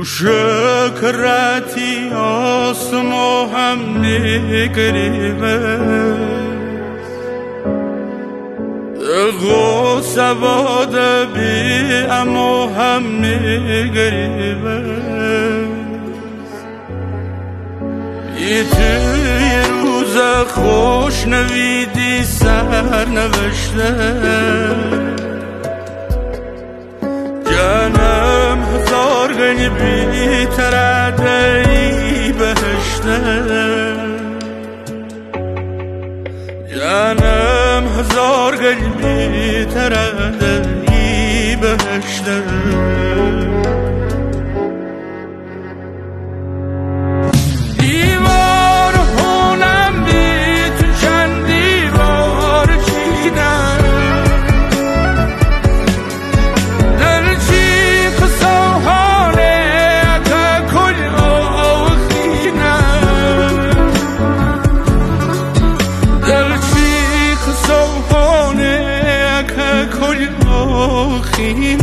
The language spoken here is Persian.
شکرتی آسما هم نگریبه. دلگو سواد بی اما هم نگریبه. ای روز خوش نویدی سر نوشته گنی بی ای بهشته. جانم هزار قلبي ترى ذي بهشته. کل آخینم